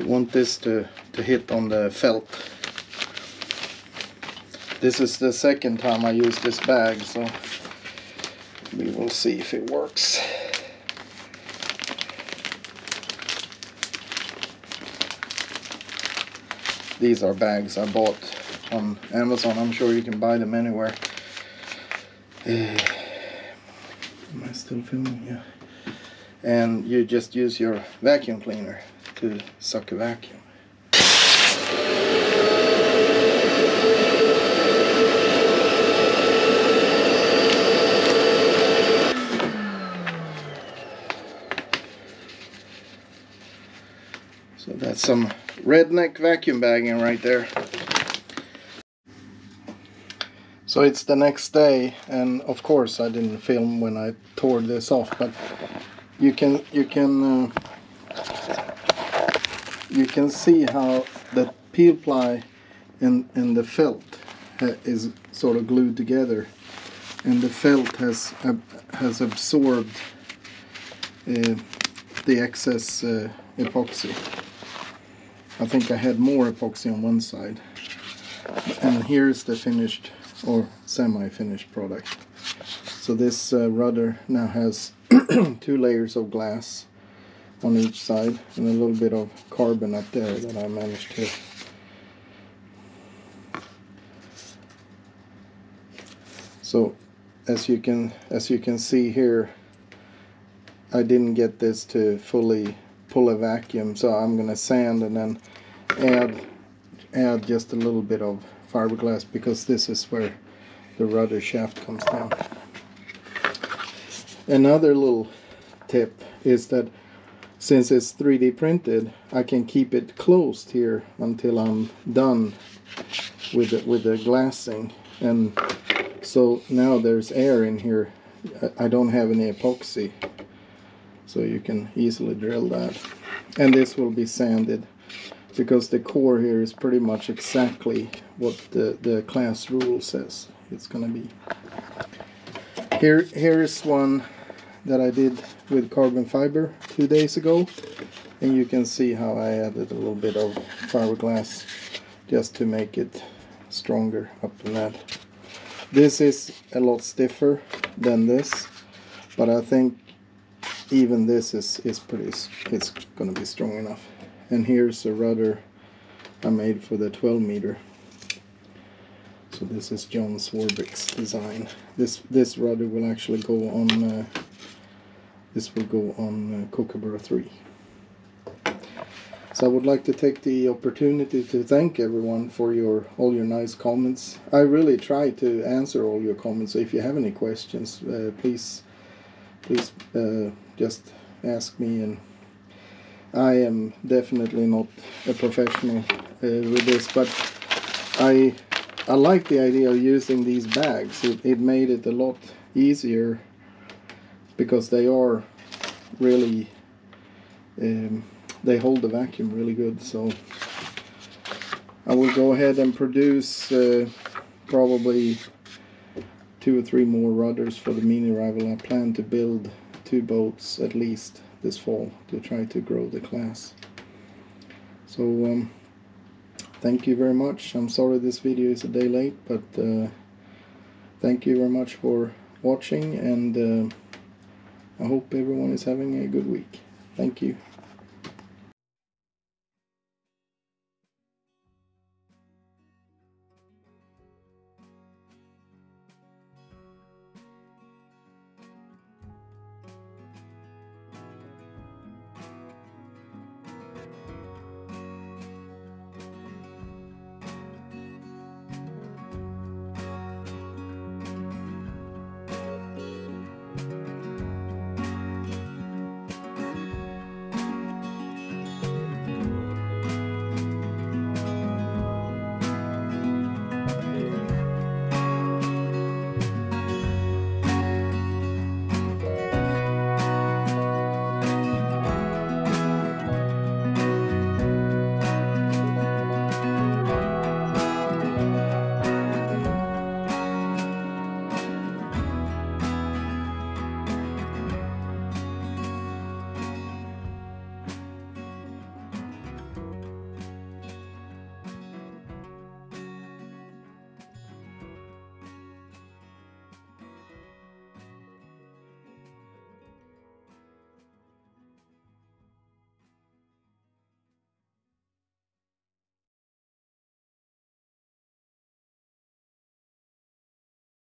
want this to, to hit on the felt. This is the second time I use this bag, so we will see if it works. These are bags I bought on Amazon. I'm sure you can buy them anywhere. Uh, am I still filming? Yeah. And you just use your vacuum cleaner to suck a vacuum. So that's some redneck vacuum bagging right there. So it's the next day and of course I didn't film when I tore this off but you can you can uh, you can see how the peel ply and, and the felt is sort of glued together and the felt has uh, has absorbed uh, the excess uh, epoxy. I think I had more epoxy on one side and here's the finished or semi-finished product. So this uh, rudder now has two layers of glass on each side and a little bit of carbon up there that I managed to so as you can as you can see here I didn't get this to fully pull a vacuum so I'm gonna sand and then add add just a little bit of fiberglass because this is where the rudder shaft comes down. Another little tip is that since it's 3D printed I can keep it closed here until I'm done with the, with the glassing. And so now there's air in here. I don't have any epoxy. So you can easily drill that. And this will be sanded because the core here is pretty much exactly what the, the class rule says it's gonna be. Here here's one that I did with carbon fiber two days ago. And you can see how I added a little bit of fiberglass just to make it stronger up to that. This is a lot stiffer than this but I think even this is, is pretty it's gonna be strong enough. And here's a rudder I made for the 12 meter. So this is John Swarbrick's design. This this rudder will actually go on uh, this will go on uh, Kookaburra 3. So I would like to take the opportunity to thank everyone for your all your nice comments. I really try to answer all your comments. So if you have any questions, uh, please please uh, just ask me. And I am definitely not a professional uh, with this, but I I like the idea of using these bags. It, it made it a lot easier because they are really um, they hold the vacuum really good so I will go ahead and produce uh, probably two or three more rudders for the mini rival. I plan to build two boats at least this fall to try to grow the class. So um, thank you very much. I'm sorry this video is a day late but uh, thank you very much for watching and uh, I hope everyone is having a good week. Thank you.